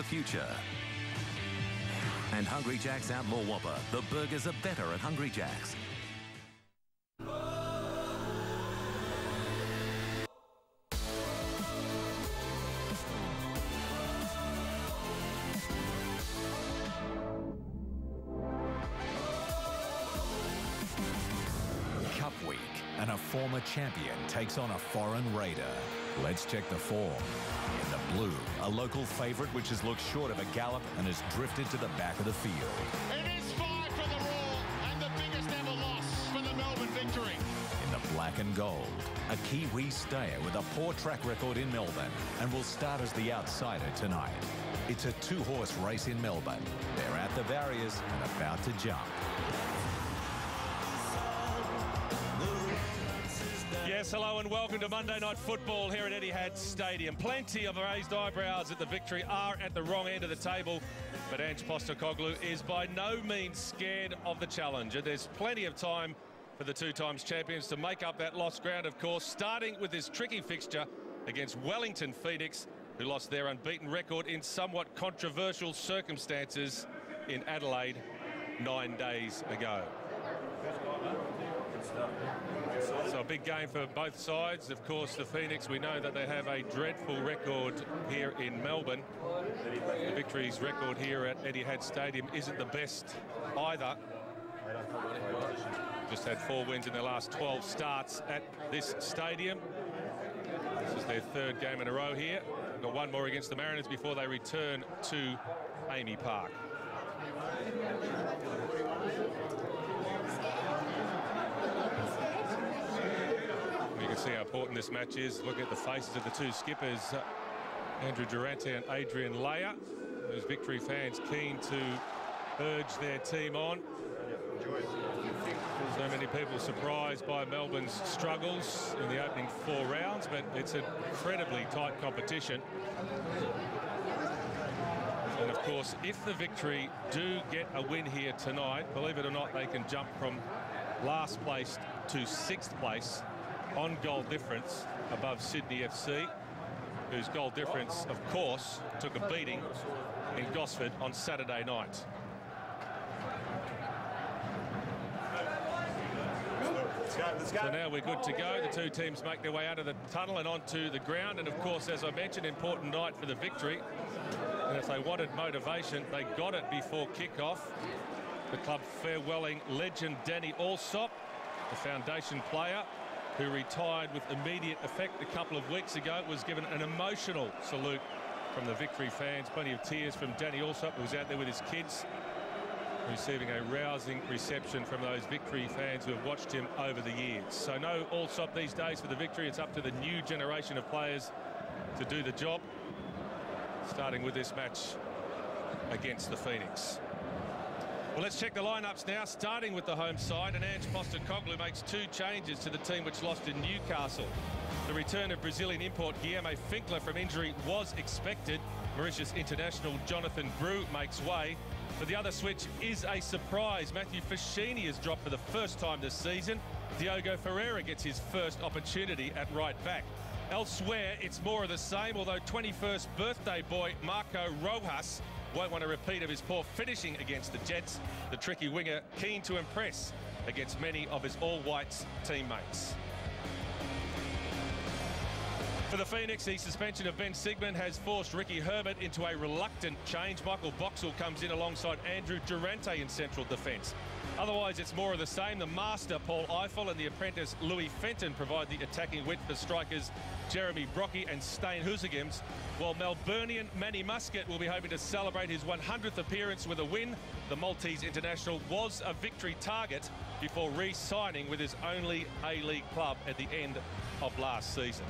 the future. And Hungry Jack's Outlaw Whopper. The burgers are better at Hungry Jack's. Former champion takes on a foreign raider. Let's check the form. In the blue, a local favourite which has looked short of a gallop and has drifted to the back of the field. It is five for the Roar and the biggest ever loss for the Melbourne victory. In the black and gold, a Kiwi stayer with a poor track record in Melbourne and will start as the outsider tonight. It's a two-horse race in Melbourne. They're at the barriers and about to jump. And welcome to Monday Night Football here at Etihad Stadium. Plenty of raised eyebrows at the victory are at the wrong end of the table, but Ange Postecoglou is by no means scared of the challenge. And there's plenty of time for the two times champions to make up that lost ground, of course, starting with this tricky fixture against Wellington Phoenix, who lost their unbeaten record in somewhat controversial circumstances in Adelaide nine days ago. So a big game for both sides. Of course, the Phoenix, we know that they have a dreadful record here in Melbourne. The victory's record here at Eddie Etihad Stadium isn't the best either. Just had four wins in their last 12 starts at this stadium. This is their third game in a row here. Got one more against the Mariners before they return to AAMI Park. Can see how important this match is. Look at the faces of the two skippers, uh, Andrew Durante and Adrian Leijer. Those victory fans keen to urge their team on. So many people surprised by Melbourne's struggles in the opening four rounds, but it's an incredibly tight competition. And of course, if the victory do get a win here tonight, believe it or not, they can jump from last place to sixth place on goal difference above Sydney FC, whose goal difference, of course, took a beating in Gosford on Saturday night. So now we're good to go. The two teams make their way out of the tunnel and onto the ground. And of course, as I mentioned, important night for the victory. And if they wanted motivation, they got it before kick-off. The club farewelling legend Danny Allsop, the foundation player who retired with immediate effect a couple of weeks ago, was given an emotional salute from the victory fans. Plenty of tears from Danny Allsop, who was out there with his kids receiving a rousing reception from those victory fans who have watched him over the years. So no Allsop these days for the victory. It's up to the new generation of players to do the job, starting with this match against the Phoenix. Well, let's check the lineups now, starting with the home side. And Ange Postecoglou makes two changes to the team which lost in Newcastle. The return of Brazilian import Guilherme Finkler from injury was expected. Mauritius international Jonathan Bru makes way. But the other switch is a surprise. Matthew Foschini is dropped for the first time this season. Diogo Ferreira gets his first opportunity at right back. Elsewhere, it's more of the same, although 21st birthday boy Marco Rojas won't want a repeat of his poor finishing against the Jets. The tricky winger keen to impress against many of his all-whites teammates. For the Phoenix, the suspension of Ben Sigmund has forced Ricky Herbert into a reluctant change. Michael Boxall comes in alongside Andrew Durante in central defence. Otherwise, it's more of the same. The master, Paul Ifill, and the apprentice, Louis Fenton, provide the attacking width for strikers Jeremy Brockie and Stein Huysegems, while Melburnian Manny Muscat will be hoping to celebrate his 100th appearance with a win. The Maltese international was a victory target before re-signing with his only A-League club at the end of last season.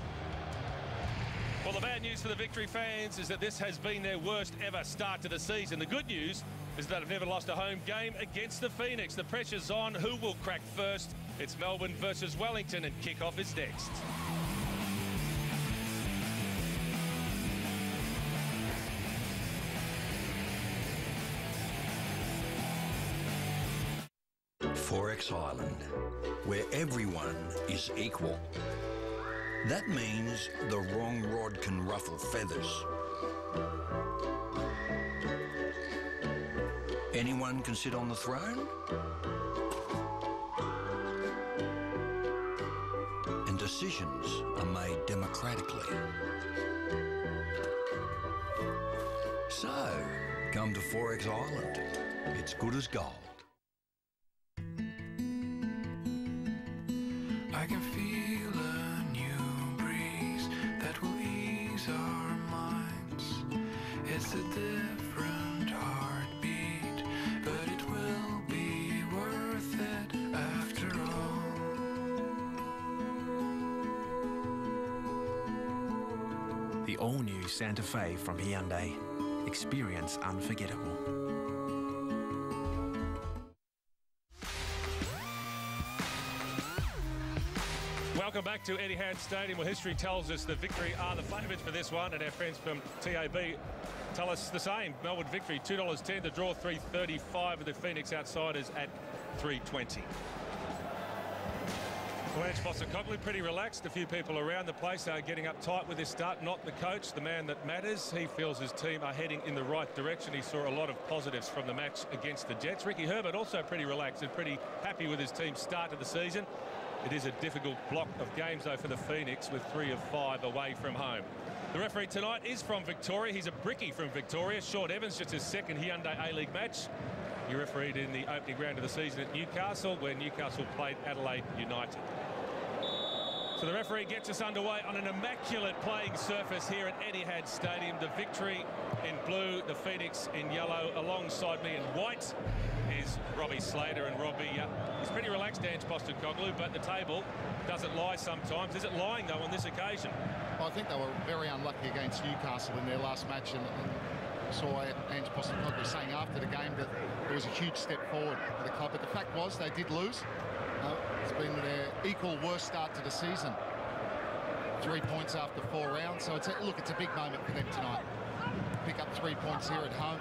Well, the bad news for the victory fans is that this has been their worst ever start to the season. The good news is that they've never lost a home game against the Phoenix. The pressure's on. Who will crack first? It's Melbourne versus Wellington, and kickoff is next. Forex Island, where everyone is equal. That means the wrong rod can ruffle feathers. Anyone can sit on the throne? And decisions are made democratically. So, come to Forex Island. It's good as gold. From Hyundai. Experience unforgettable. Welcome back to Eddie Etihad Stadium, where history tells us the Victory are the favourites for this one, and our friends from TAB tell us the same. Melbourne Victory, $2.10, the draw 335 with the Phoenix Outsiders at 320. Well, Ange Postecoglou pretty relaxed. A few people around the place are getting uptight with this start. Not the coach, the man that matters. He feels his team are heading in the right direction. He saw a lot of positives from the match against the Jets. Ricky Herbert also pretty relaxed and pretty happy with his team's start to the season. It is a difficult block of games, though, for the Phoenix with three of five away from home. The referee tonight is from Victoria. He's a brickie from Victoria. Shaun Evans, just his second Hyundai A-League match. He refereed in the opening round of the season at Newcastle, where Newcastle played Adelaide United. So the referee gets us underway on an immaculate playing surface here at Etihad Stadium. The victory in blue, the Phoenix in yellow. Alongside me in white is Robbie Slater. And Robbie, uh, he's pretty relaxed, Ange Postecoglou, but the table doesn't lie sometimes. Is it lying, though, on this occasion? Well, I think they were very unlucky against Newcastle in their last match. And, and saw Ange Postecoglou saying after the game that it was a huge step forward for the club. But the fact was they did lose. Uh, it's been their equal worst start to the season. Three points after four rounds. So it's a, look, it's a big moment for them tonight. Pick up three points here at home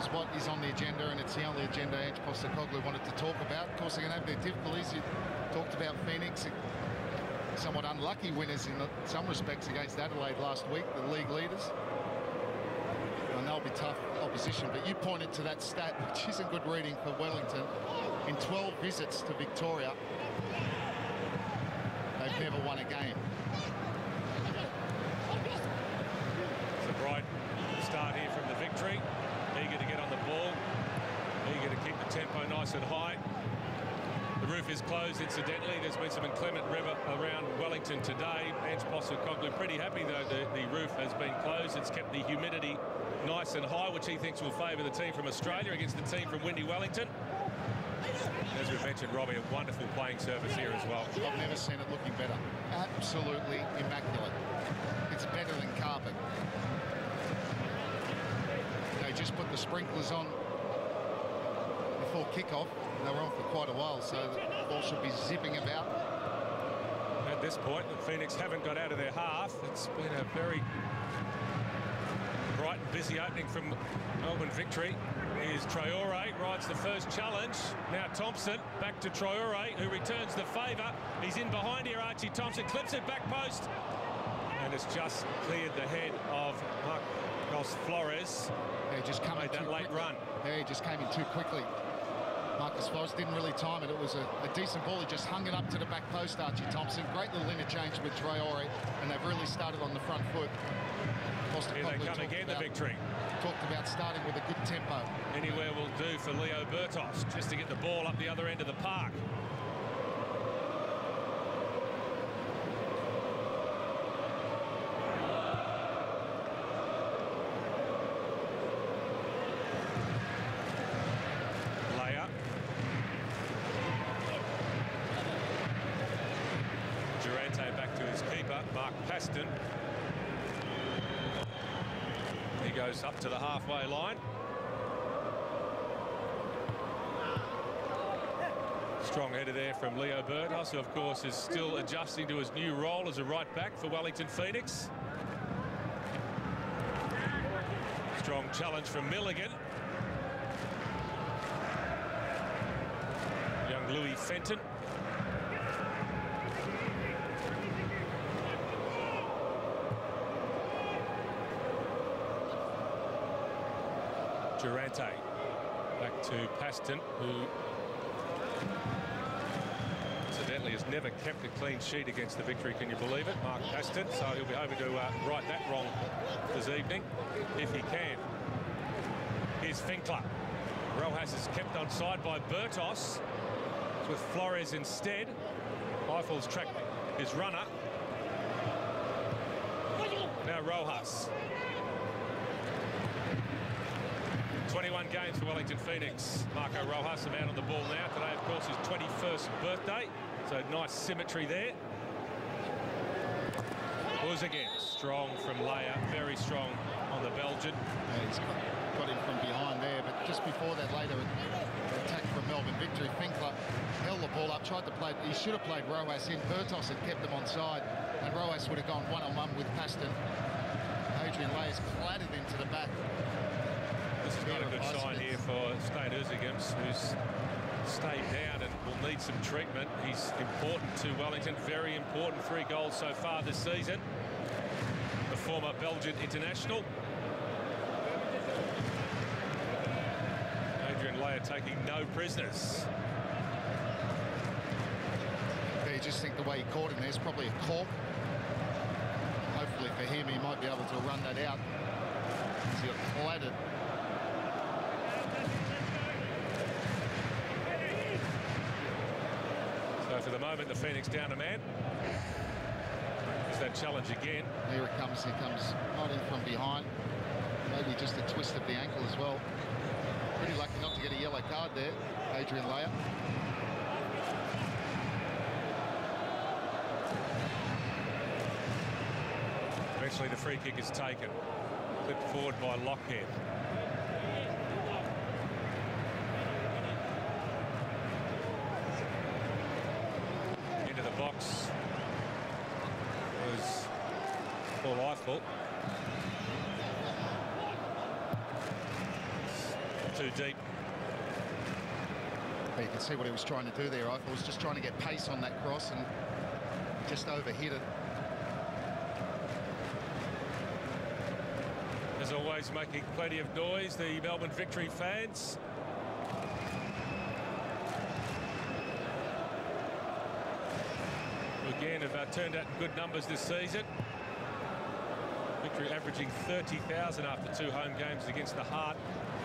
is what is on the agenda, and it's the only agenda Ange Postecoglou wanted to talk about. Of course, they're going to have their difficulties. You talked about Phoenix, somewhat unlucky winners in some respects against Adelaide last week, the league leaders. And they'll be tough But you pointed to that stat, which isn't good reading for Wellington. In 12 visits to Victoria, they've never won a game. It's a bright start here from the victory. Eager to get on the ball. Eager to keep the tempo nice and high. The roof is closed, incidentally. There's been some inclement weather around Wellington today. Ange Postecoglou pretty happy, though, the, the roof has been closed. It's kept the humidity nice and high, which he thinks will favour the team from Australia against the team from windy Wellington. As we mentioned, Robbie, a wonderful playing surface here as well. I've never seen it looking better. Absolutely immaculate. It's better than carpet. They just put the sprinklers on before kickoff. They were on for quite a while, so the ball should be zipping about. At this point, the Phoenix haven't got out of their half. It's been a very busy opening from Melbourne victory. is Traore, rides the first challenge. Now Thompson, back to Traore, who returns the favour. He's in behind here, Archie Thompson, clips it back post. And it's just cleared the head of Marcos Flores. They just Made that late quickly. run. Yeah, he just came in too quickly. Marcos Flores didn't really time it. It was a, a, decent ball. He just hung it up to the back post, Archie Thompson. Great little interchange with Traore, and they've really started on the front foot. Here they come again, the victory. Talked about starting with a good tempo. Anywhere will do for Leo Bertos, just to get the ball up the other end of the park. Leijer. Durante back to his keeper, Mark Paston. He goes up to the halfway line. Strong header there from Who of course is still adjusting to his new role as a right back for Wellington Phoenix. Strong challenge from Milligan. Young Louis Fenton. Durante Back to Paston, who incidentally has never kept a clean sheet against the victory. Can you believe it? Mark Paston. So he'll be hoping to uh, right that wrong this evening, if he can. Here's Finkler. Rojas is kept on side by Bertos. with Flores instead. Ifill's tracked his runner. Now Rojas. 21 games for Wellington Phoenix. Marco Rojas, a man on the ball now. Today, of course, his 21st birthday. So nice symmetry there. Was again strong from Leijer, very strong on the Belgian. Yeah, he's got, got him from behind there, but just before that later attack from Melbourne victory, Finkler held the ball up, tried to play, he should have played Rojas in. Bertos had kept them on side, and Rojas would have gone one-on-one -on -one with Paston. Adrian Leijer's clattered into the back. This is not a good sign here for Stein Huysegems, who's stayed down and will need some treatment. He's important to Wellington, very important. Three goals so far this season. The former Belgian international. Adrian Leijer taking no prisoners. Yeah, you just think the way he caught him there's probably a cork. Hopefully for him, he might be able to run that out. He got clattered So for the moment, the Phoenix down a man. Is that challenge again. Here it comes. He comes right in from behind. Maybe just a twist of the ankle as well. Pretty lucky not to get a yellow card there, Adrian Leijer. Eventually the free kick is taken. Clipped forward by Lochhead. Ifill. Too deep. You can see what he was trying to do there. Ifill was just trying to get pace on that cross and just overhit it. As always, making plenty of noise, the Melbourne Victory fans. Again, have uh, turned out good numbers this season. Victory averaging 30,000 after two home games against the Heart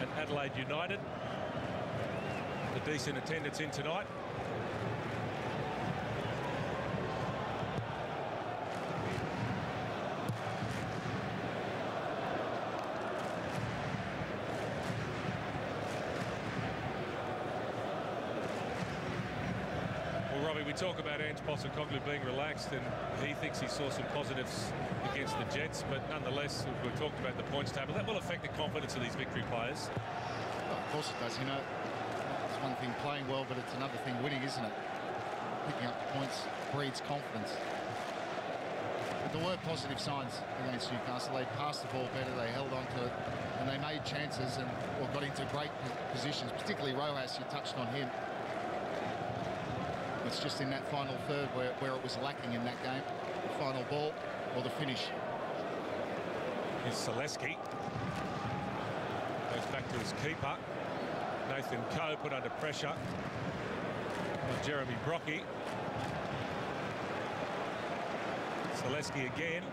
and Adelaide United. A decent attendance in tonight. Postecoglou being relaxed, and he thinks he saw some positives against the Jets, but nonetheless, we've talked about the points table. That will affect the confidence of these victory players. Well, of course it does. You know, it's one thing playing well, but it's another thing winning, isn't it? Picking up the points breeds confidence. But there were positive signs against Newcastle. They passed the ball better, they held on to it, and they made chances and well, got into great positions, particularly Rojas, you touched on him. It's just in that final third where, where it was lacking in that game. The final ball or the finish. Here's Celeski. Goes back to his keeper. Nathan Coe put under pressure by Jeremy Brockie. Celeski again.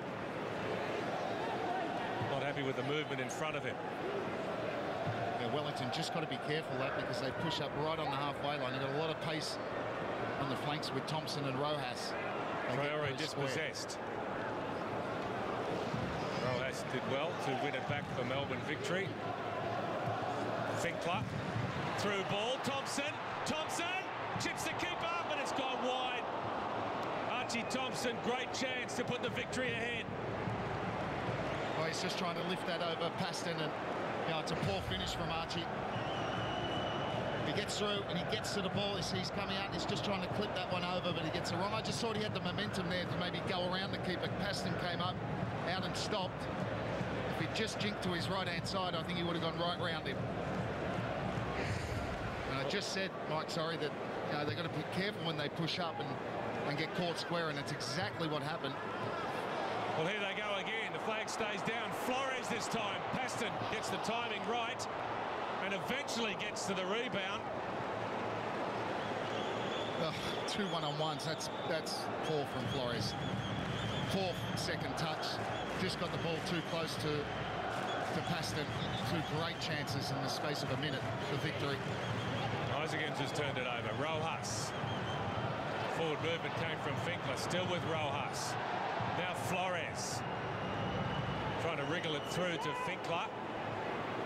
Not happy with the movement in front of him. Yeah, Wellington just got to be careful that because they push up right on the halfway line. They've got a lot of pace the flanks with Thompson and Rojas. Traore dispossessed. Rojas did well to win it back for Melbourne victory. Finkler through ball. Thompson. Thompson chips the keeper and it's gone wide. Archie Thompson, great chance to put the victory ahead. Oh, he's just trying to lift that over Paston and you know, it's a poor finish from Archie. He gets through and he gets to the ball. He's, coming out and he's just trying to clip that one over, but he gets it wrong. I just thought he had the momentum there to maybe go around the keeper. Paston came up, out and stopped. If he just jinked to his right-hand side, I think he would have gone right round him. And I just said, Mike, sorry, that you know, they've got to be careful when they push up and, and get caught square, and it's exactly what happened. Well, here they go again. The flag stays down. Flores this time. Paston gets the timing right. And eventually gets to the rebound. Oh, two one-on-ones. That's that's poor from Flores. Poor second touch. Just got the ball too close to to Paston. Two great chances in the space of a minute for victory. Isaacson has turned it over. Rojas. Forward movement came from Finkler. Still with Rojas. Now Flores. Trying to wriggle it through to Finkler.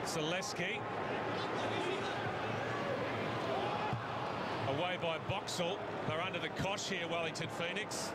Celeski. Away by Boxall. They're under the cosh here, Wellington Phoenix.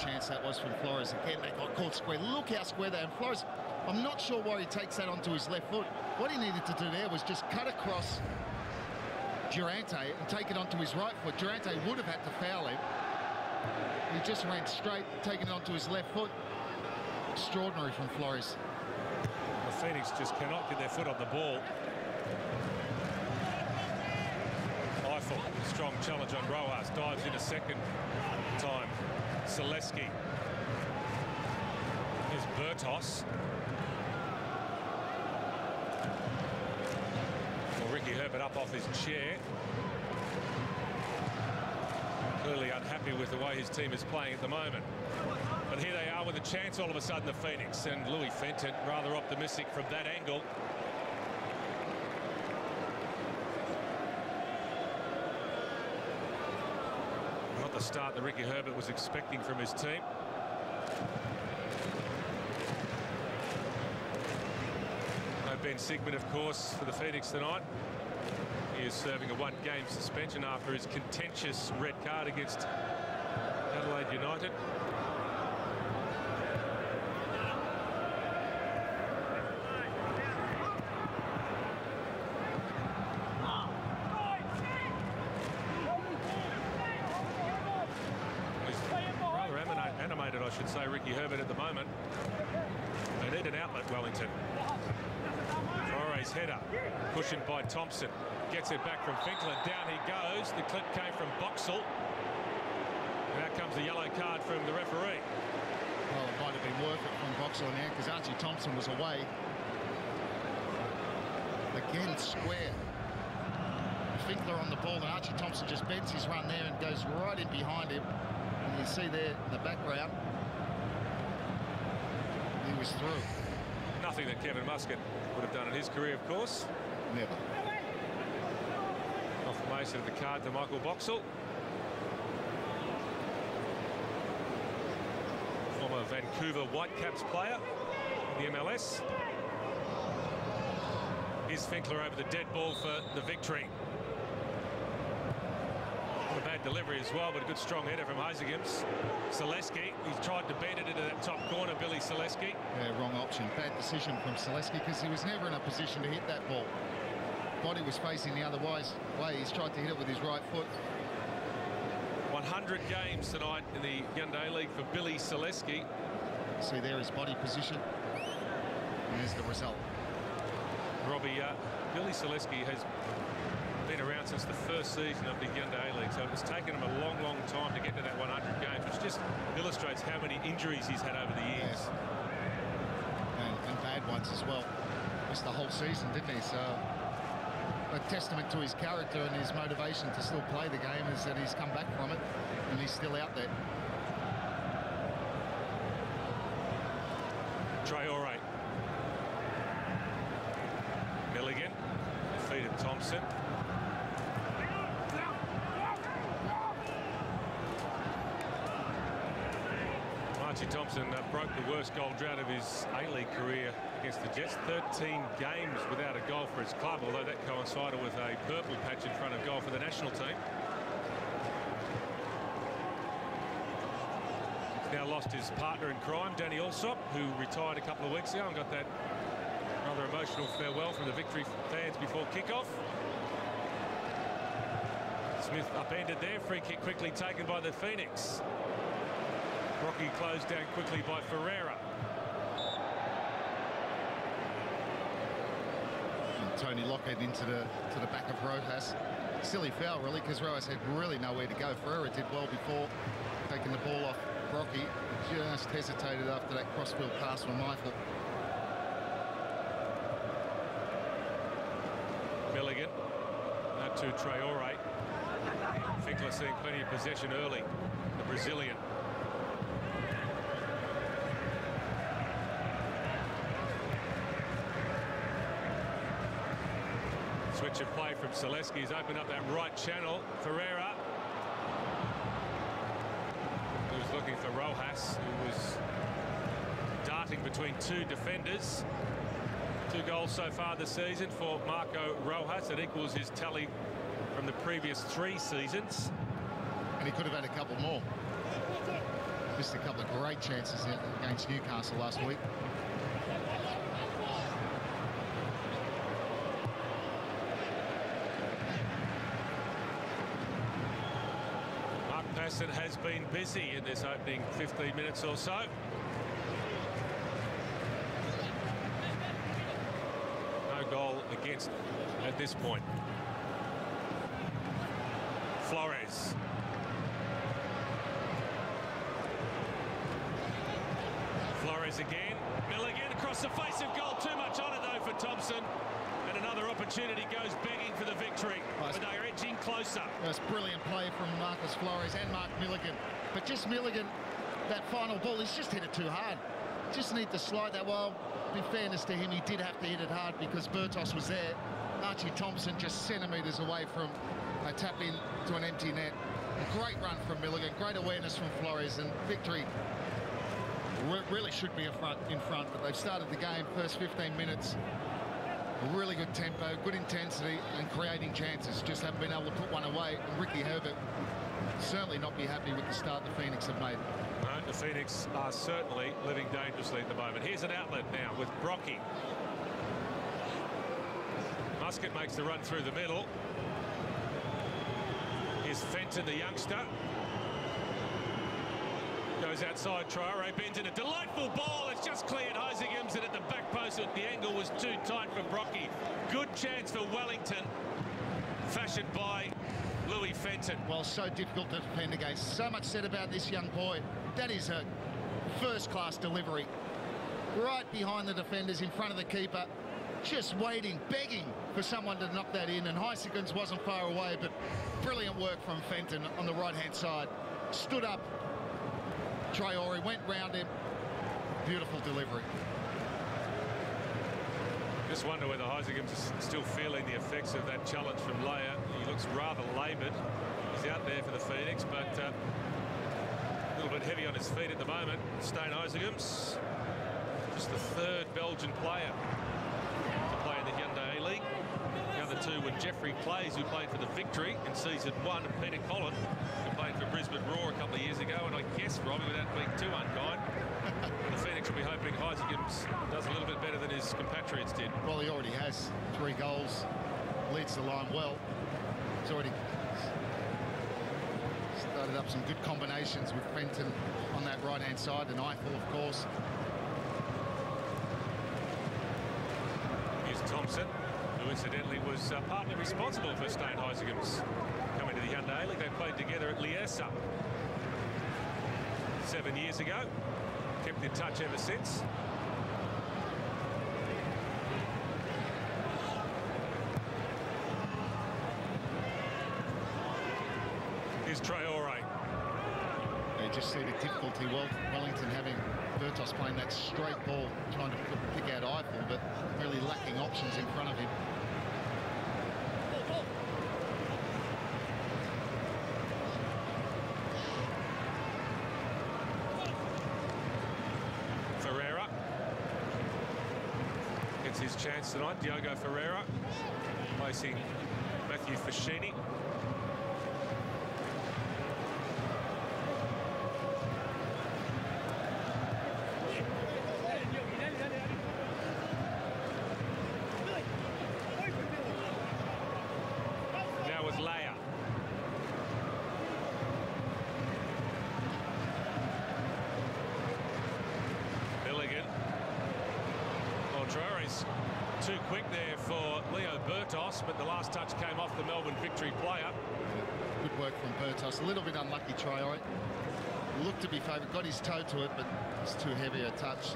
chance that was from Flores. Again, they got caught square. Look how square they are. and Flores, I'm not sure why he takes that onto his left foot. What he needed to do there was just cut across Durante and take it onto his right foot. Durante would have had to foul him. He just went straight, taking it onto his left foot. Extraordinary from Flores. The Phoenix just cannot get their foot on the ball. Ifill, strong challenge on Rojas, dives in a second time. Celeski. Bertos. Well, Ricky Herbert up off his chair. Clearly unhappy with the way his team is playing at the moment. But here they are with a chance all of a sudden, the Phoenix. And Louis Fenton rather optimistic from that angle. Not the start that Ricky Herbert was expecting from his team. No Ben Sigmund, of course, for the Phoenix tonight. He is serving a one-game suspension after his contentious red card against Adelaide United. say, Ricky Herbert at the moment. They need an outlet, Wellington. Flores header, cushioned by Thompson. Gets it back from Finkler. Down he goes. The clip came from Boxall. And out comes the yellow card from the referee. Well, it might have been worth it from Boxall now because Archie Thompson was away. Again, square. Finkler on the ball, and Archie Thompson just bends his run there and goes right in behind him. And you see there in the background, he was through. That Kevin Muscat would have done in his career, of course. Never. Confirmation of the card to Michael Boxall. Former Vancouver Whitecaps player in the MLS. Here's Finkler over the dead ball for the victory delivery as well, but a good strong header from Huizenga. Celeski, he's tried to bend it into that top corner, Billy Celeski. Yeah, wrong option. Bad decision from Celeski because he was never in a position to hit that ball. Body was facing the other way. He's tried to hit it with his right foot. 100 games tonight in the Hyundai League for Billy Celeski. See there his body position. And there's the result. Robbie, uh, Billy Celeski has been around since the first season of the Hyundai League, so it it's taken him a long, long time to get to that 100 games, which just illustrates how many injuries he's had over the years. And, and, bad ones as well. Just the whole season, didn't he? So a testament to his character and his motivation to still play the game is that he's come back from it and he's still out there. Traore. Milligan defeated Thompson. Archie Thompson uh, broke the worst goal drought of his A-League career against the Jets. 13 games without a goal for his club, although that coincided with a purple patch in front of goal for the national team. He's now lost his partner in crime, Danny Allsop, who retired a couple of weeks ago and got that rather emotional farewell from the victory fans before kickoff. Smith upended there, free kick quickly taken by the Phoenix. Rocky closed down quickly by Ferreira. Tony Lochhead into the to the back of Rojas. Silly foul, really, because Rojas had really nowhere to go. Ferreira did well before taking the ball off Rocky. Just hesitated after that crossfield pass from Michael. Milligan. Now to Traore. Finkler seeing plenty of possession early. The Brazilian. Of play from Celeski. He's opened up that right channel. Ferreira. Was looking for Rojas, who was darting between two defenders. Two goals so far this season for Marco Rojas. It equals his tally from the previous three seasons. And he could have had a couple more. Missed a couple of great chances against Newcastle last week. Mark Paston has been busy in this opening 15 minutes or so. No goal against at this point. Flores. Flores again. Milligan across the face of goal. Too much on it though for Thompson. And another opportunity goes begging for the victory. Nice. But they're edging closer. That's brilliant play from Marcos Flores and Mark Milligan. But just Milligan, that final ball, he's just hit it too hard. Just need to slide that. Well, in fairness to him, he did have to hit it hard because Bertos was there. Archie Thompson just centimetres away from a tap in to an empty net. A great run from Milligan, great awareness from Flores, and victory re- really should be in front, in front, but they've started the game first 15 minutes. Really good tempo, good intensity, and creating chances. Just haven't been able to put one away. And Ricky Herbert certainly not be happy with the start the Phoenix have made. No, the Phoenix are certainly living dangerously at the moment. Here's an outlet now with Brockie. Muscat makes the run through the middle. Here's Fenton, the youngster. Goes outside, Traore bends in a delightful ball. It's just cleared Huysegems and at the back post, the angle was too tight for Brockie. Good chance for Wellington, fashioned by Louis Fenton. Well, so difficult to defend against. So much said about this young boy. That is a first-class delivery. Right behind the defenders, in front of the keeper. Just waiting, begging for someone to knock that in. And Huysegems wasn't far away, but brilliant work from Fenton on the right-hand side. Stood up. Traore went round him. Beautiful delivery. Just wonder whether Huysegems is still feeling the effects of that challenge from Leijer. He looks rather laboured. He's out there for the Phoenix, but uh, a little bit heavy on his feet at the moment. Stein Huysegems, just the third Belgian player to play in the Hyundai A-League. The other two were Geoffrey Claeys, who played for the Victory in season one, and Peter Collin, who played for Brisbane Roar a couple of years ago. And I guess, Robbie, without being too unkind, Phoenix will be hoping Huysegems does a little bit better than his compatriots did. Well, he already has three goals. Leads the line well. He's already started up some good combinations with Fenton on that right-hand side, and Ifill, of course. Here's Thompson, who incidentally was uh, partly responsible for Stein Huysegems coming to the Hyundai League. They played together at Lierse seven years ago. In touch ever since. Here's Traore. They just see the difficulty well, Wellington having Bertos playing that straight ball, trying to pick out Ifill, but really lacking options in front of him. Ferreira gets his chance tonight. Diogo Ferreira placing Matthew Foschini. Now with Leijer. Too quick there for Leo Bertos, but the last touch came off the Melbourne victory player. Good work from Bertos. A little bit unlucky, Traore. Looked to be favoured, got his toe to it, but it's too heavy a touch.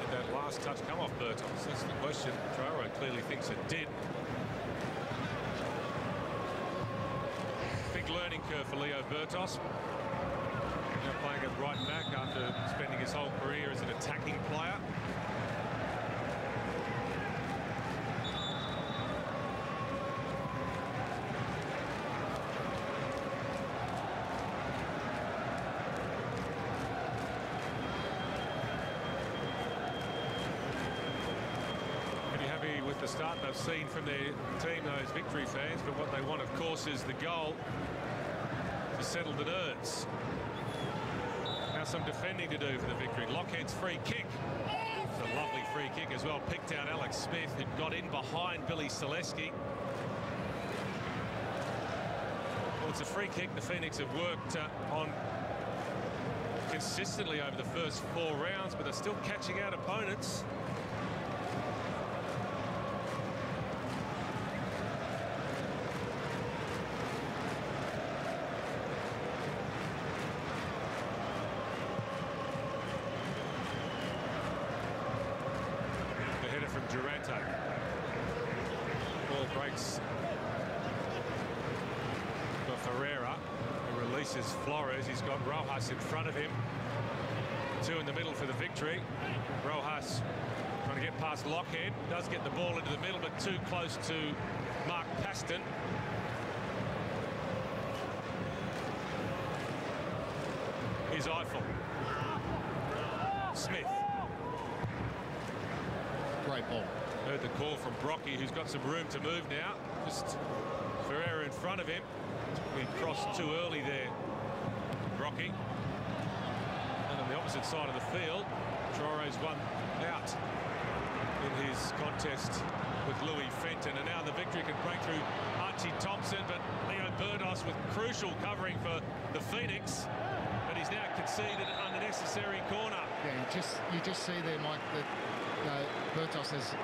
Did that last touch come off Bertos? That's the question. Traore clearly thinks it did. Learning curve for Leo Bertos. Now playing at right back after spending his whole career as an attacking player. With the start they've seen from their team, those victory fans. But what they want, of course, is the goal to settle the nerves. Now some defending to do for the victory. Lochhead's free kick. It's a lovely free kick as well. Picked out Alex Smith, who got in behind Billy Celeski. Well, it's a free kick the Phoenix have worked uh, on consistently over the first four rounds, but they're still catching out opponents. The header from Durante. Ball breaks for Ferreira. He releases Flores. He's got Rojas in front of him. Two in the middle for the victory. Rojas trying to get past Lochhead. Does get the ball into the middle, but too close to Mark Paston. Here's Ifill. Smith. Great ball. Heard the call from Brockie, who's got some room to move now. Just Ferreira in front of him. He crossed too early there, And on the opposite side of the field, Traore's one out in his contest with Louis Fenton. And now the victory can break through Archie Thompson, but Leo Bertos with crucial covering for the Phoenix. But he's now conceded an unnecessary corner. Yeah, you just you just see there, Mike, that uh, Bertos has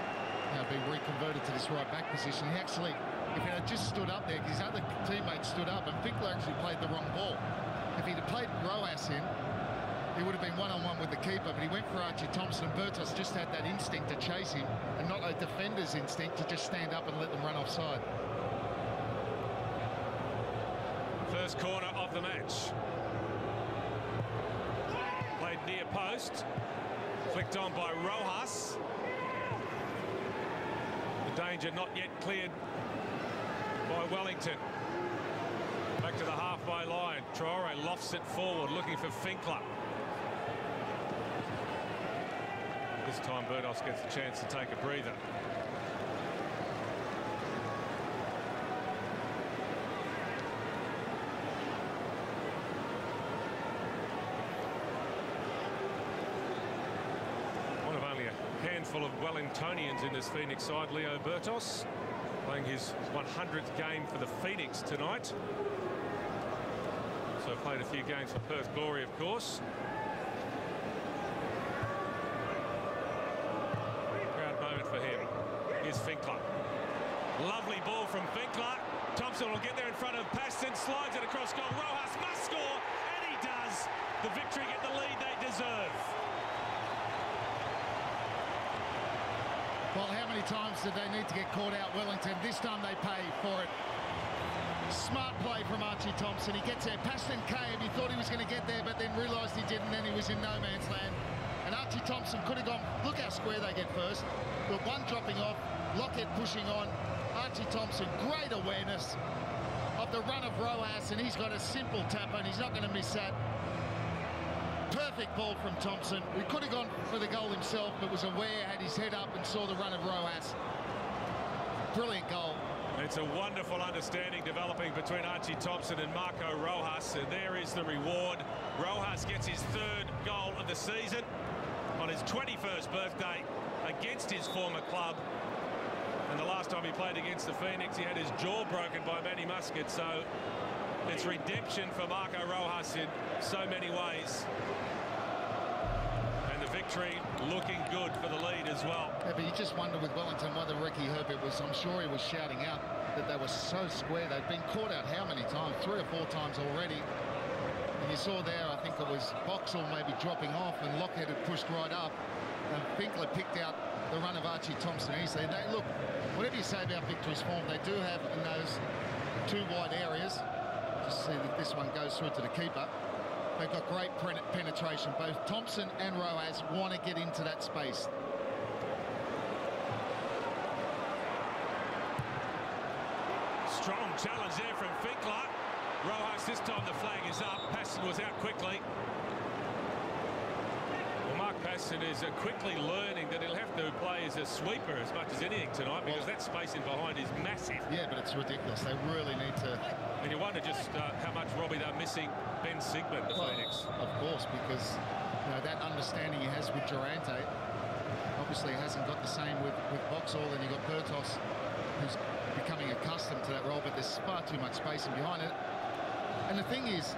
know, been reconverted to this right back position. He actually, if he had just stood up there, his other teammates stood up, and Finkler actually played the wrong ball. If he'd have played Rojas in, he would have been one-on-one with the keeper, but he went for Archie Thompson. Bertos just had that instinct to chase him, and not a defender's instinct to just stand up and let them run offside. First corner of the match. Played near post. Flicked on by Rojas. The danger not yet cleared by Wellington. Back to the halfway line. Traore lofts it forward, looking for Finkler. This time Bertos gets a chance to take a breather. One of only a handful of Wellingtonians in this Phoenix side, Leo Bertos, playing his 100th game for the Phoenix tonight. So played a few games for Perth Glory, of course. Proud moment for him. Here's Finkler. Lovely ball from Finkler. Thompson will get there in front of Paston, slides it across goal. Rojas must score, and he does. The victory get the lead they deserve. Well, how many times did they need to get caught out, Wellington? This time they pay for it. Smart play from Archie Thompson. He gets there. Paston came. He thought he was going to get there, but then realised he didn't. Then he was in no man's land. And Archie Thompson could have gone. Look how square they get first. But one dropping off. Lochhead pushing on. Archie Thompson, great awareness of the run of Rojas, and he's got a simple tap, and he's not going to miss that. Perfect ball from Thompson. We could have gone for the goal himself, but was aware, had his head up, and saw the run of Rojas. Brilliant goal. It's a wonderful understanding developing between Archie Thompson and Marco Rojas. And there is the reward. Rojas gets his third goal of the season on his 21st birthday against his former club. And the last time he played against the Phoenix. He had his jaw broken by Manny Muscat, so it's redemption for Marco Rojas in so many ways. Victory looking good for the lead as well. Yeah, but you just wonder with Wellington whether Ricky Herbert was, I'm sure he was shouting out that they were so square. They'd been caught out how many times? Three or four times already. And you saw there, I think it was Boxall maybe dropping off and Lochhead had pushed right up. And Finkler picked out the run of Archie Thompson easily. They, look, whatever you say about Victory's form, they do have in those two wide areas. Just see that this one goes through to the keeper. They've got great penetration. Both Thompson and Rojas want to get into that space. Strong challenge there from Finkler. Rojas, this time the flag is up. Paston was out quickly. Well, Mark Paston is uh, quickly learning that he'll have to play as a sweeper as much as anything tonight because well, that space in behind is massive. Yeah, but it's ridiculous. They really need to... And you wonder just uh, how much, Robbie, they're missing Ben Sigmund, the well, Phoenix. Of course, because you know, that understanding he has with Durante obviously hasn't got the same with, with Boxall and you've got Bertos, who's becoming accustomed to that role, but there's far too much space in behind it. And the thing is,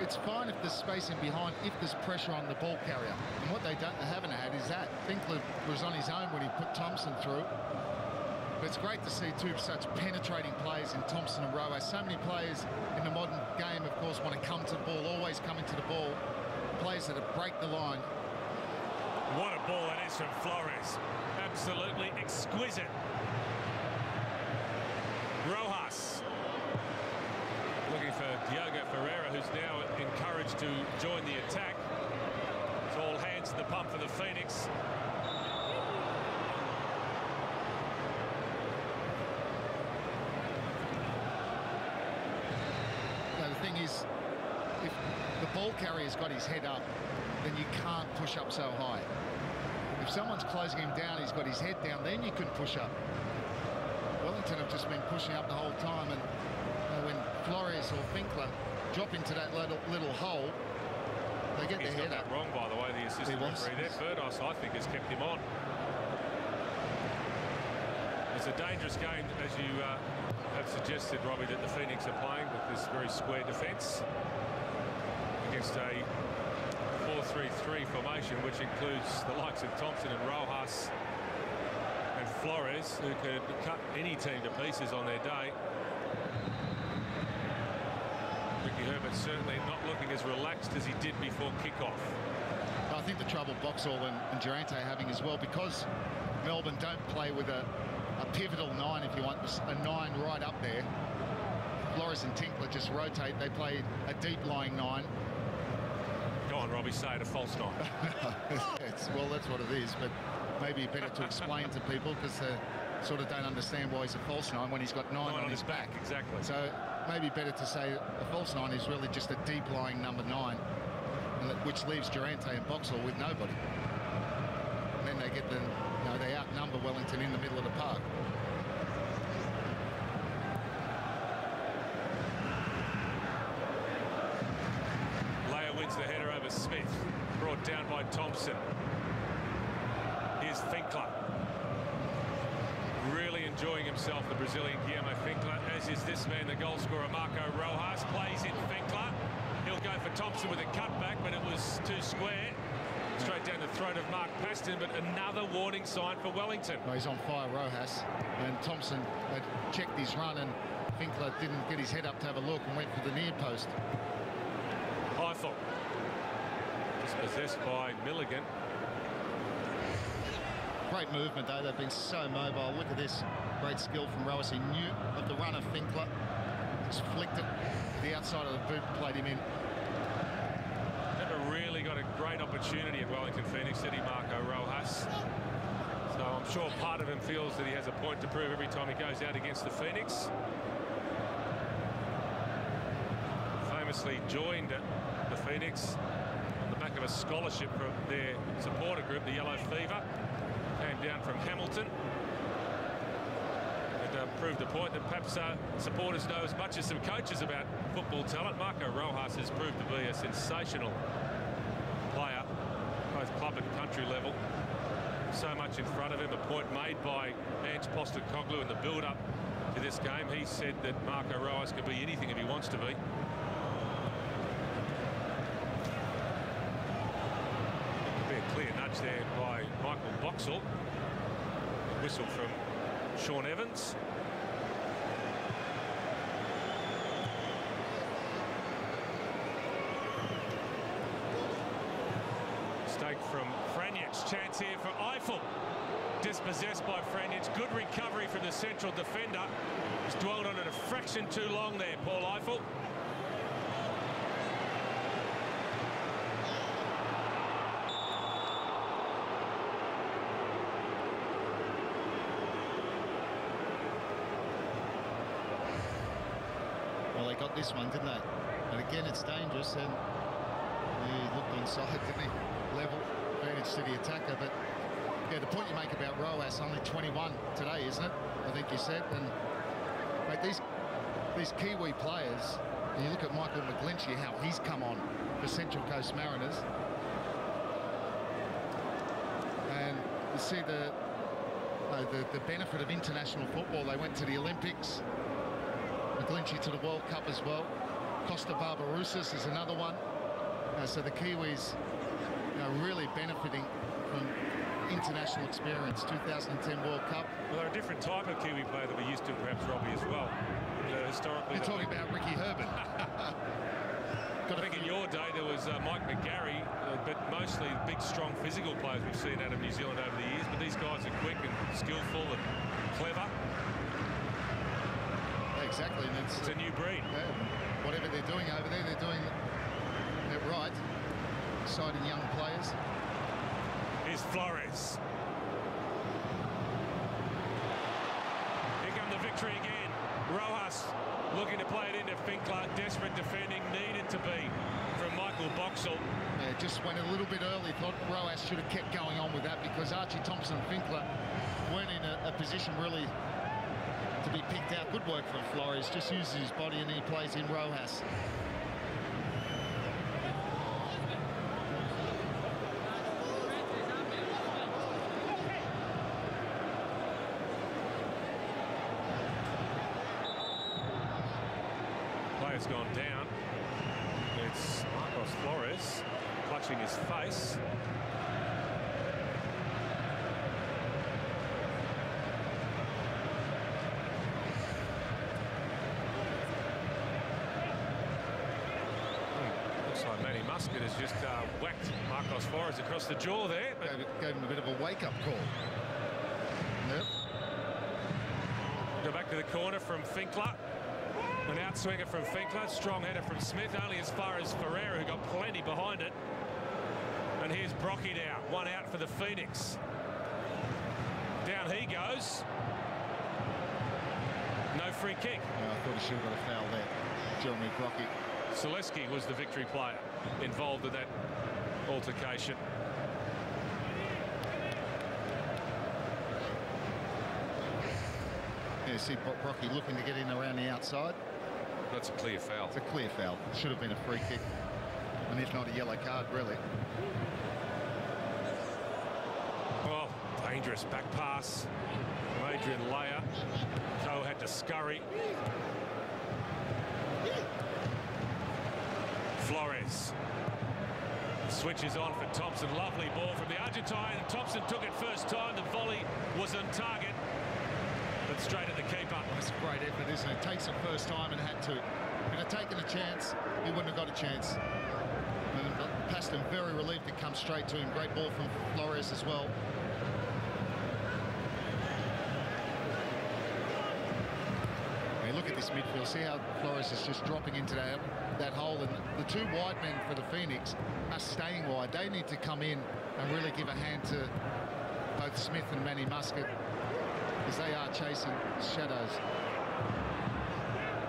it's fine if there's space in behind, if there's pressure on the ball carrier. And what they don't haven't had is that. Finkler was on his own when he put Thompson through. But it's great to see two such penetrating players in Thompson and Rojas. So many players in the modern game, of course, want to come to the ball, always coming to the ball. Players that break the line. What a ball that is from Flores. Absolutely exquisite. Rojas looking for Diogo Ferreira, who's now encouraged to join the attack. It's all hands to the pump for the Phoenix. Now, the thing is, if the ball carrier's got his head up, then you can't push up so high. If someone's closing him down, he's got his head down, then you can push up. Wellington have just been pushing up the whole time, and when Flores or Finkler drop into that little, little hole, they get He's their head up. wrong, by the way, the assistant referee there. Bertos, I think, has kept him on. It's a dangerous game, as you uh, have suggested, Robbie, that the Phoenix are playing with this very square defence against a 4-3-3 formation, which includes the likes of Thompson and Rojas and Flores, who could cut any team to pieces on their day. Ricky Herbert certainly not looking as relaxed as he did before kickoff. I think the trouble Boxall and, and Durante are having as well, because Melbourne don't play with a pivotal nine, if you want, a nine right up there. Flores and Finkler just rotate. They play a deep-lying nine. Go on, Robbie, say it, a false nine. well, that's what it is, but maybe better to explain to people because they uh, sort of don't understand why he's a false nine when he's got nine, nine on, on, his back. back. Exactly. So maybe better to say a false nine is really just a deep-lying number nine, which leaves Durante and Boxall with nobody. And then they get the, know, they outnumber Wellington in the middle of the park. Leijer wins the header over Smith, brought down by Thompson. Here's Finkler really enjoying himself, the Brazilian Guilherme Finkler, as is this man, the goal scorer Marco Rojas, plays in Finkler. He'll go for Thompson with a cutback, but it was too square. Straight down of Mark Paston, but another warning sign for Wellington. Well, he's on fire, Rojas, and Thompson had checked his run, and Finkler didn't get his head up to have a look and went for the near post. I thought dispossessed by Milligan. Great movement, though. They've been so mobile. Look at this. Great skill from Rojas. He knew of the run of Finkler. Just flicked it the outside of the boot, played him in. Never really got a great opportunity at Wellington Phoenix City, Marco Rojas. So I'm sure part of him feels that he has a point to prove every time he goes out against the Phoenix. Famously joined the Phoenix on the back of a scholarship from their supporter group, the Yellow Fever came down from Hamilton. And uh, proved the point that perhaps uh, supporters know as much as some coaches about football talent. Marco Rojas has proved to be a sensational player, both club and country level. So much in front of him. A point made by Ange Postecoglou in the build-up to this game. He said that Marco Rojas can be anything if he wants to be. A clear nudge there by Michael Boxall. Whistle from Shaun Evans. Mistake from Chance here for Ifill. Dispossessed by Franjic. Good recovery from the central defender. He's dwelled on it a fraction too long there, Paul Ifill. Well, they got this one, didn't they? And again, it's dangerous. And he looked on side, didn't he? Level, the attacker. But yeah, the point you make about Rojas, only 21 today, isn't it? I think you said. And mate, these these Kiwi players, you look at Michael McGlinchey, how he's come on for Central Coast Mariners. And you see the, uh, the the benefit of international football. They went to the Olympics. McGlinchey to the World Cup as well. Kosta Barbarouses is another one. Uh, so the Kiwis are really benefiting from international experience. 2010 World Cup. Well, they're a different type of Kiwi player that we're used to, perhaps, Robbie, as well. You know, historically... You're talking about Ricky Herbert. I think in your day there was uh, Mike McGarry, uh, but mostly big, strong physical players we've seen out of New Zealand over the years. But these guys are quick and skillful and clever. Exactly, and it's, it's a new breed. Yeah, whatever they're doing over there, they're doing it right. Exciting young players. Here's Flores. Here come the victory again. Rojas looking to play it into Finkler. Desperate defending needed to be from Michael Boxall. Yeah, just went a little bit early. Thought Rojas should have kept going on with that because Archie Thompson and Finkler weren't in a, a position really to be picked out. Good work from Flores. Just uses his body and he plays in Rojas. Player's gone down. It's Marcos Flores clutching his face. Looks like Manny Muscat has just uh, whacked Marcos Flores across the jaw there. But gave, gave him a bit of a wake-up call. Yep. Go back to the corner from Finkler. An outswinger from Finkler. Strong header from Smith. Only as far as Ferreira, who got plenty behind it. And here's Brockie now. One out for the Phoenix. Down he goes. No free kick. I thought he should have got a foul there. Jeremy Brockie. Celeski was the victory player involved in that altercation. Yeah, see Brockie looking to get in around the outside. That's a clear foul. It's a clear foul. Should have been a free kick. And if not a yellow card, really. Oh, dangerous back pass Adrian Leijer. Coe had to scurry. Flores switches on for Thompson. Lovely ball from the Argentine. Thompson took it first time. The volley was on target, straight at the keeper. That's a great effort, isn't it? Takes it first time and had to. If he'd taken a chance, he wouldn't have got a chance. And uh, Paston very relieved to come straight to him. Great ball from Flores as well. Look at this midfield. See how Flores is just dropping into that, that hole. And the two wide men for the Phoenix are staying wide. They need to come in and really give a hand to both Smith and Manny Muscat as they are chasing shadows.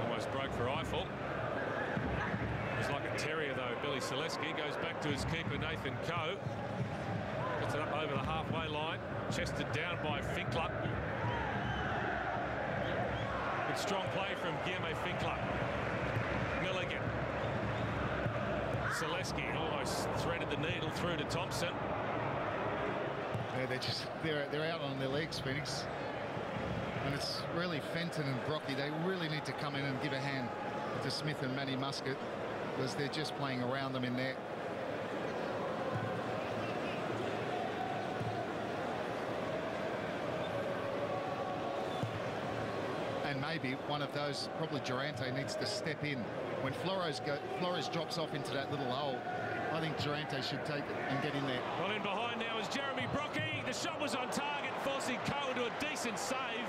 Almost broke for Ifill. He's like a terrier, though. Billy Celeski goes back to his keeper, Nathan Coe. Puts it up over the halfway line. Chested down by Finkler. Good strong play from Guilherme Finkler. Milligan. Celeski almost threaded the needle through to Thompson. Yeah, they're just they're they're out on their legs, Phoenix. And it's really Fenton and Brockie. They really need to come in and give a hand to Smith and Manny Muscat because they're just playing around them in there. And maybe one of those, probably Durante needs to step in. When Flores, go, Flores drops off into that little hole, I think Durante should take it and get in there. Well, in behind now is Jeremy Brockie. The shot was on target, forcing Coe into a decent save.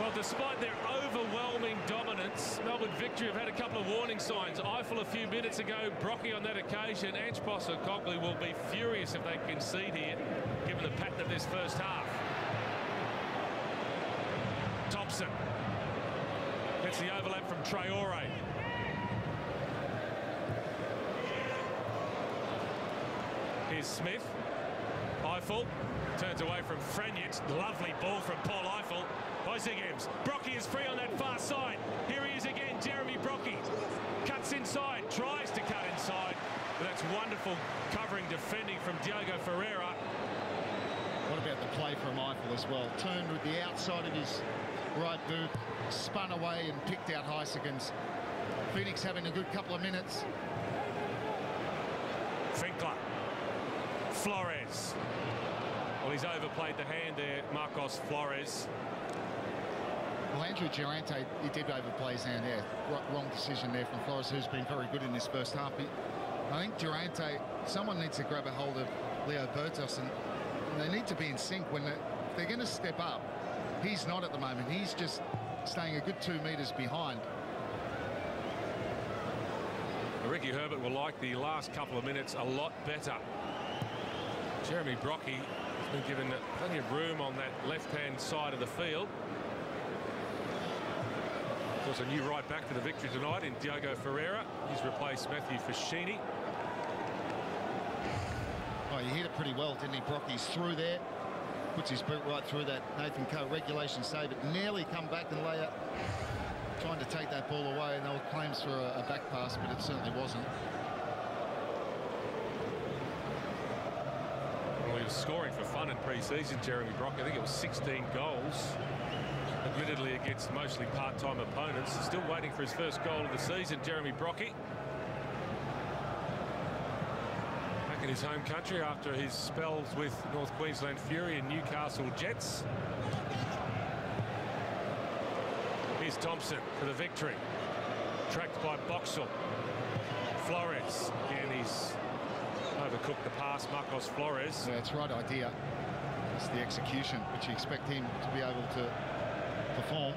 Well, despite their overwhelming dominance, Melbourne Victory have had a couple of warning signs. Ifill a few minutes ago, Brockie on that occasion. Ange Postecoglou will be furious if they concede here, given the pattern of this first half. Thompson gets the overlap from Traore. Here's Smith. Ifill turns away from Franjic. Lovely ball from Paul Ifill. Huysegems. Brockie is free on that far side. Here he is again, Jeremy Brockie. Cuts inside, tries to cut inside. But that's wonderful covering defending from Diogo Ferreira. What about the play from Ifill as well? Turned with the outside of his right boot, spun away and picked out Huysegems. Phoenix having a good couple of minutes. Finkler. Flores. Well, he's overplayed the hand there, Marcos Flores. Well, Andrew Durante, he did overplay hand there. Wrong decision there from Flores, who's been very good in this first half. I think Durante, someone needs to grab a hold of Leo Bertos, and they need to be in sync when they're, they're going to step up. He's not at the moment. He's just staying a good two metres behind. Ricky Herbert will like the last couple of minutes a lot better. Jeremy Brockie has been given plenty of room on that left-hand side of the field. Course, a new right back for the victory tonight in Diogo Ferreira. He's replaced Matthew Foschini. Oh, you hit it pretty well, didn't he? Brockie's through there. Puts his boot right through that Nathan Coe regulation save. It nearly come back and lay it trying to take that ball away, and there were claims for a, a back pass, but it certainly wasn't. Well, he was scoring for fun in pre-season, Jeremy Brock. I think it was 16 goals. Admittedly against mostly part-time opponents. Still waiting for his first goal of the season, Jeremy Brockie. Back in his home country after his spells with North Queensland Fury and Newcastle Jets. Here's Thompson for the victory. Tracked by Boxall. Flores. Again, he's overcooked the pass. Marcos Flores. Yeah, it's right idea. It's the execution, which you expect him to be able to perform.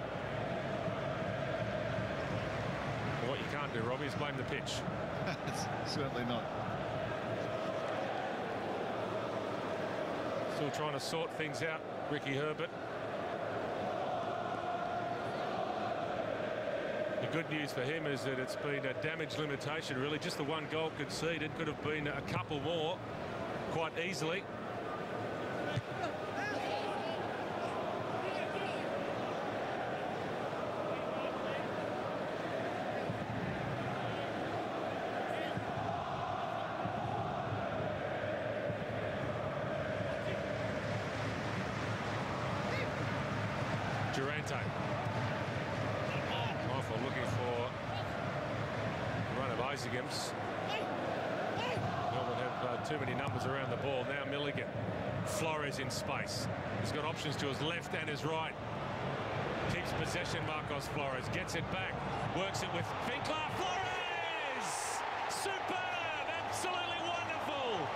Well, what you can't do, Robbie, is blame the pitch. Certainly not. Still trying to sort things out, Ricky Herbert. The good news for him is that it's been a damage limitation, really. Just the one goal conceded. Could have been a couple more quite easily. Durante. Ifill looking for a run of Huysegems. Melbourne have uh, too many numbers around the ball. Now Milligan. Flores in space. He's got options to his left and his right. Keeps possession, Marcos Flores. Gets it back. Works it with Finkler. Flores! Superb! Absolutely wonderful!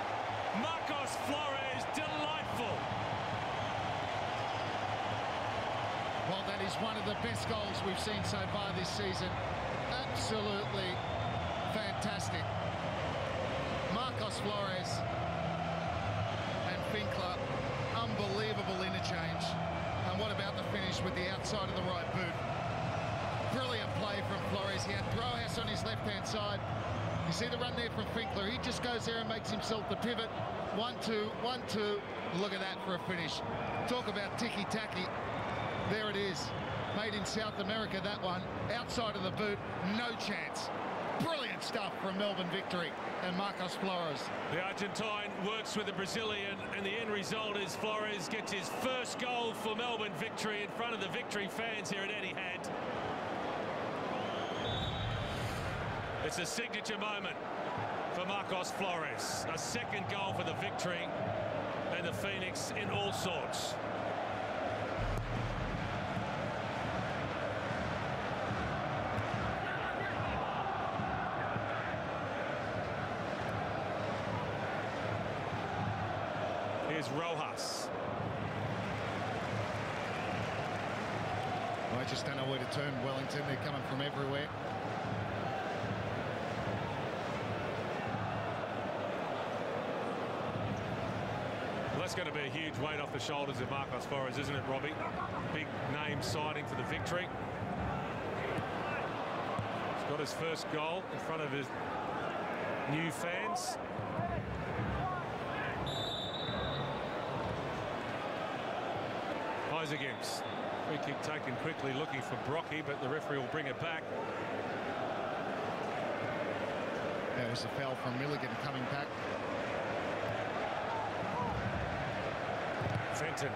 Marcos Flores, delightful! Well, that is one of the best goals we've seen so far this season. Absolutely fantastic. Marcos Flores and Finkler, unbelievable interchange. And what about the finish with the outside of the right boot? Brilliant play from Flores. He had Rojas on his left-hand side. You see the run there from Finkler. He just goes there and makes himself the pivot. One, two, one, two. Look at that for a finish. Talk about ticky-tacky. There it is. Made in South America, that one. Outside of the boot, no chance. Brilliant stuff from Melbourne victory and Marcos Flores. The Argentine works with the Brazilian, and the end result is Flores gets his first goal for Melbourne victory in front of the victory fans here at Etihad. It's a signature moment for Marcos Flores. A second goal for the victory and the Phoenix in all sorts. Here's Rojas. I just don't know where to turn Wellington. They're coming from everywhere. Well, that's going to be a huge weight off the shoulders of Marcos Flores, isn't it, Robbie? Big name signing for the victory. He's got his first goal in front of his new fans. Huysegems. Free kick taken quickly, looking for Brockie, but the referee will bring it back. That was a foul from Milligan coming back. Fenton.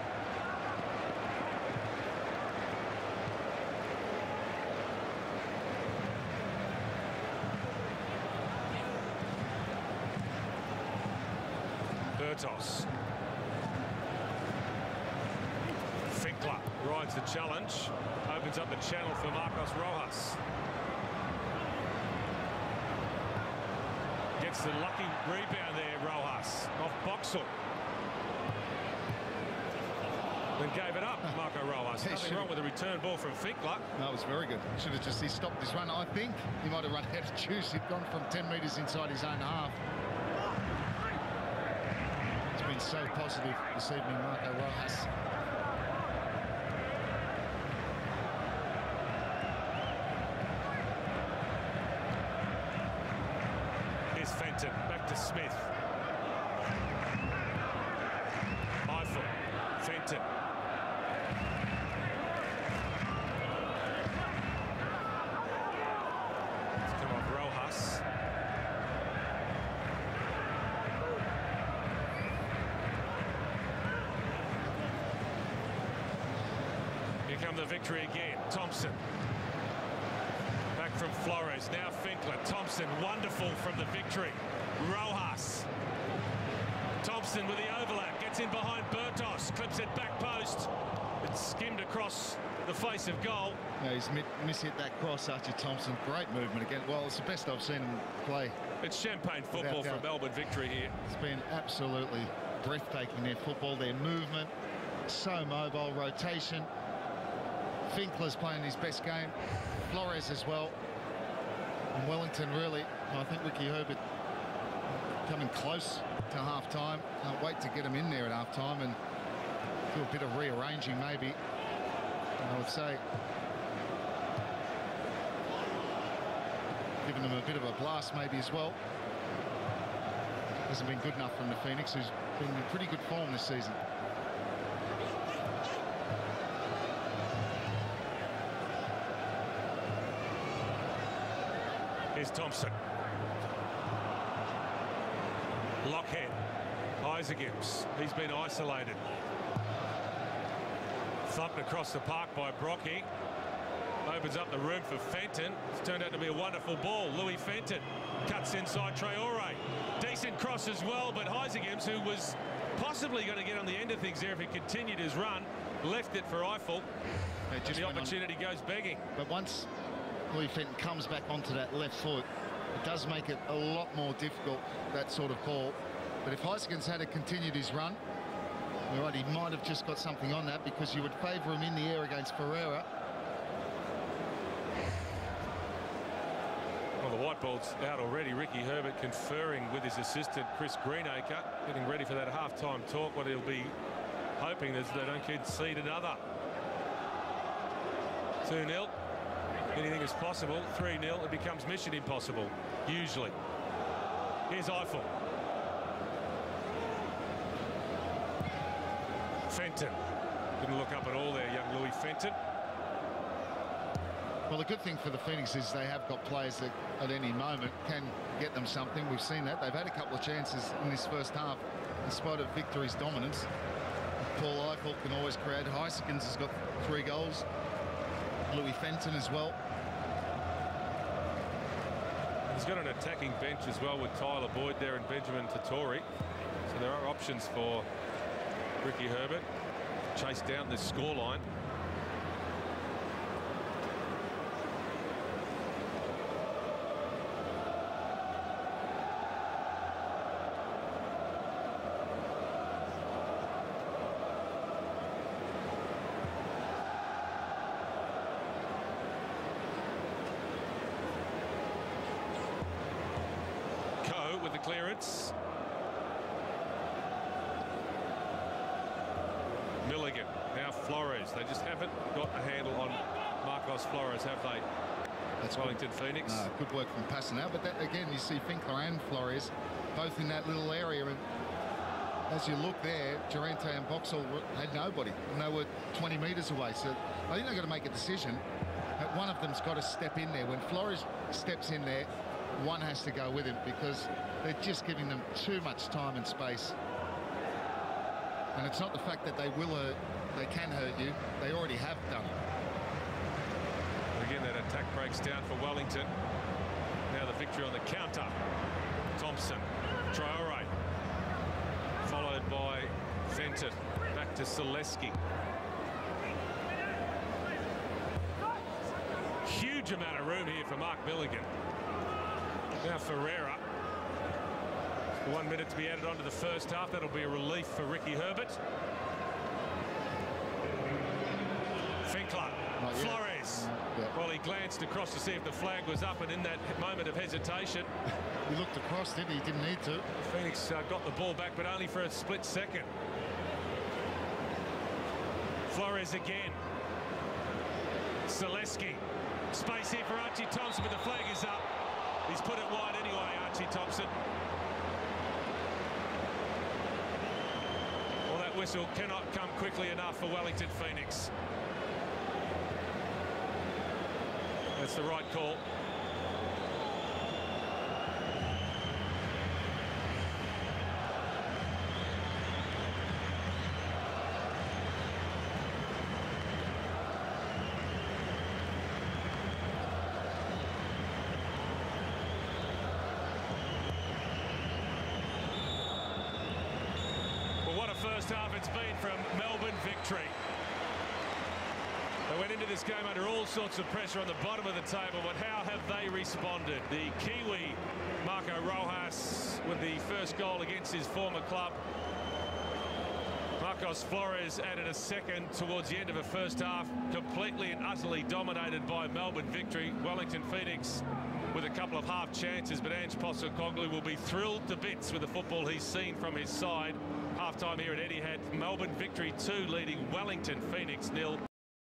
Bertos. Finkler rides the challenge, opens up the channel for Marcos Rojas. Gets the lucky rebound there, Rojas, off Boxall. Then gave it up, Marco Rojas. He Nothing wrong with a return ball from Finkler. That was very good. Should have just he stopped his run. I think he might have run out of juice. He'd gone from 10 metres inside his own half. It's been so positive this evening, Marco Rojas. Here's Fenton. Back to Smith. Ifill. Fenton. Come the victory again. Thompson. Back from Flores. Now Finkler. Thompson. Wonderful from the victory. Rojas. Thompson with the overlap. Gets in behind Bertos. Clips it back post. It's skimmed across the face of goal. Yeah, he's mi- miss-hit that cross, Archie Thompson. Great movement again. Well, it's the best I've seen him play. It's champagne football for. Melbourne victory here. It's been absolutely breathtaking, their football, their movement. So mobile, rotation. Finkler's playing his best game. Flores as well. And Wellington really, I think Ricky Herbert coming close to half-time. Can't wait to get him in there at half-time and do a bit of rearranging maybe. I would say giving them a bit of a blast maybe as well. Hasn't been good enough from the Phoenix, who's been in pretty good form this season. Here's Thompson. Lochhead. Isaac Imps. He's been isolated. Thumped across the park by Brockie. Opens up the room for Fenton. It's turned out to be a wonderful ball. Louis Fenton cuts inside Traore. Decent cross as well, but Huysegems, who was possibly going to get on the end of things there if he continued his run, left it for Ifill. And just the went on- opportunity goes begging. But once Louis Fenton comes back onto that left foot, it does make it a lot more difficult, that sort of ball. But if Huysegems had continued his run, you're right, he might have just got something on that because you would favour him in the air against Ferreira. Well, the white ball's out already. Ricky Herbert conferring with his assistant Chris Greenacre, getting ready for that half-time talk. What he'll be hoping is they don't concede another. 2-0. Anything is possible. 3-0. It becomes mission impossible, usually. Here's Ifill. Fenton. Didn't look up at all there, young Louis Fenton. Well, the good thing for the Phoenix is they have got players that at any moment can get them something. We've seen that. They've had a couple of chances in this first half in spite of Victory's dominance. Paul Ifill can always create. Huysegems has got three goals. Louis Fenton as well. He's got an attacking bench as well with Tyler Boyd there and Benjamin Vettori. So there are options for Ricky Herbert. Chase down this scoreline. with the clearance. Milligan, now Flores. They just haven't got a handle on Marcos have they? That's Wellington good. Phoenix. No, good work from Passanel. But that, again, you see Finkler and Flores both in that little area. And as you look there, Durante and Boxall had nobody. And they were 20 metres away. So I think they're going to make a decision. But one of them's got to step in there. When Flores steps in there, one has to go with him because they're just giving them too much time and space. And it's not the fact that they will hurt, they can hurt you. They already have done. Breaks down for Wellington. Now the victory on the counter. Thompson, Traore, followed by Fenton. Back to Celeski. Huge amount of room here for Mark Milligan. Now Ferreira. One minute to be added onto the first half. That'll be a relief for Ricky Herbert. Finkler. Flores. Yeah. Well, he glanced across to see if the flag was up, and in that moment of hesitation... he looked across, didn't he? He didn't need to. Phoenix uh, got the ball back, but only for a split second. Flores again. Celeski. Space here for Archie Thompson, but the flag is up. He's put it wide anyway, Archie Thompson. Well, that whistle cannot come quickly enough for Wellington Phoenix. That's the right call. first half it's been from Melbourne victory. They went into this game under all sorts of pressure on the bottom of the table, but how have they responded? The Kiwi, Marco Rojas, with the first goal against his former club. Marcos Flores added a second towards the end of a first half, completely and utterly dominated by Melbourne victory. Wellington Phoenix with a couple of half chances, but Ange Postecoglou will be thrilled to bits with the football he's seen from his side. Half time here at Etihad, Melbourne victory 2 leading Wellington Phoenix nil.